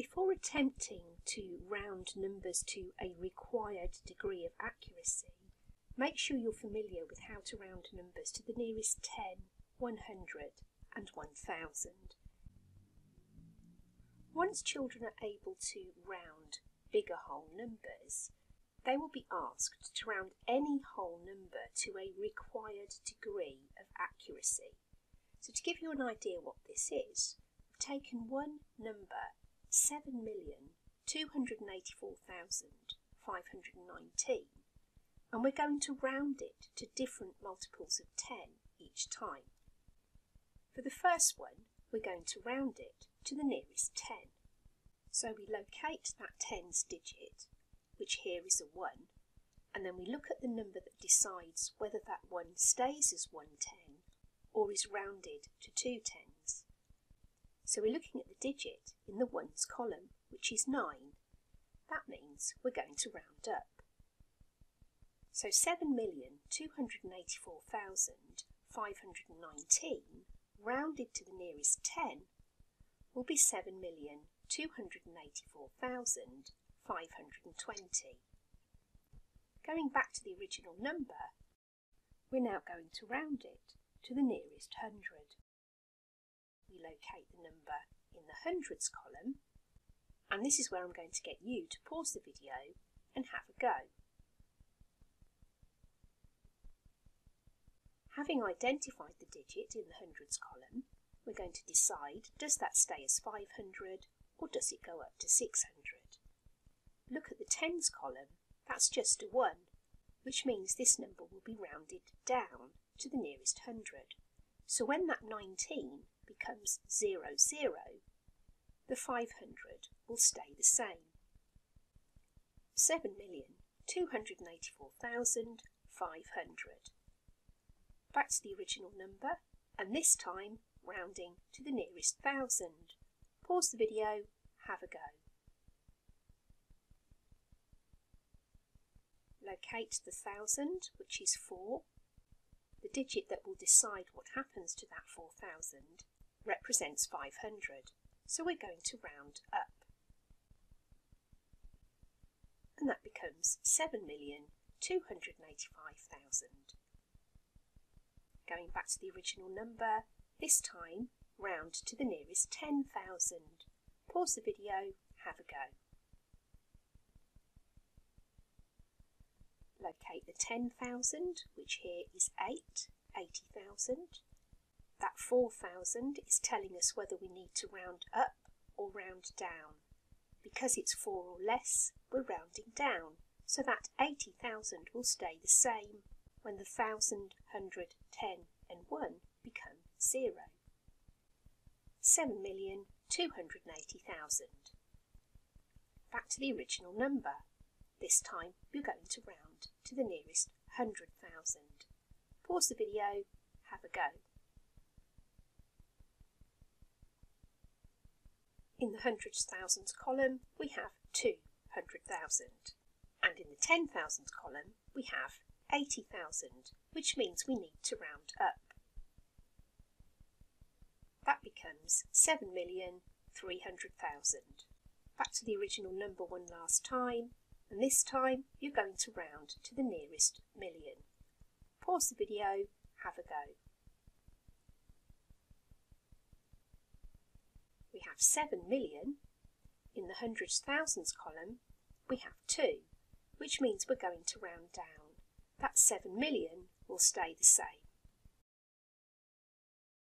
Before attempting to round numbers to a required degree of accuracy, make sure you're familiar with how to round numbers to the nearest 10, 100 and 1000. Once children are able to round bigger whole numbers, they will be asked to round any whole number to a required degree of accuracy. So to give you an idea what this is, we've taken one number 7,284,519 and we're going to round it to different multiples of 10 each time. For the first one, we're going to round it to the nearest 10. So we locate that tens digit, which here is a 1, and then we look at the number that decides whether that 1 stays as 110 or is rounded to two tens. So we're looking at the digit in the ones column, which is 9. That means we're going to round up. So 7,284,519 rounded to the nearest 10 will be 7,284,520. Going back to the original number, we're now going to round it to the nearest hundred. We locate the number in the hundreds column, and this is where I'm going to get you to pause the video and have a go. Having identified the digit in the hundreds column, we're going to decide does that stay as 500 or does it go up to 600? Look at the tens column, that's just a 1, which means this number will be rounded down to the nearest hundred. So when that 19 becomes 0, 0, the 500 will stay the same. 7,284,500. Back to the original number, and this time rounding to the nearest thousand. Pause the video, have a go. Locate the thousand, which is 4, the digit that will decide what happens to that 4000 represents 500, so we're going to round up. And that becomes 7,285,000. Going back to the original number, this time round to the nearest 10,000. Pause the video, have a go. locate the 10,000, which here is 8, 80,000. That 4,000 is telling us whether we need to round up or round down. Because it's 4 or less, we're rounding down, so that 80,000 will stay the same when the 1,000, 100, 10 and 1 become 0. 7,280,000. Back to the original number. This time you're going to round to the nearest 100,000. Pause the video, have a go. In the hundreds thousands column we have 200,000 and in the 10,000 column we have 80,000 which means we need to round up. That becomes 7,300,000. Back to the original number one last time and this time you're going to round to the nearest million. Pause the video, have a go. Have 7 million. In the hundreds thousands column, we have 2, which means we're going to round down. That 7 million will stay the same.